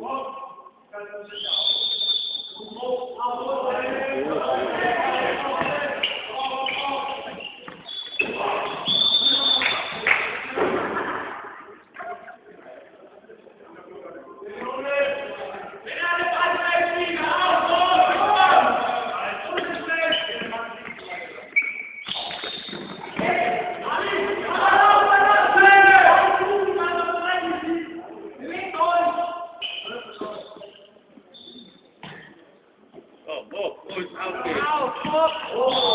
好，开始生效。复工，差。ო, ხო, ხო, ხო.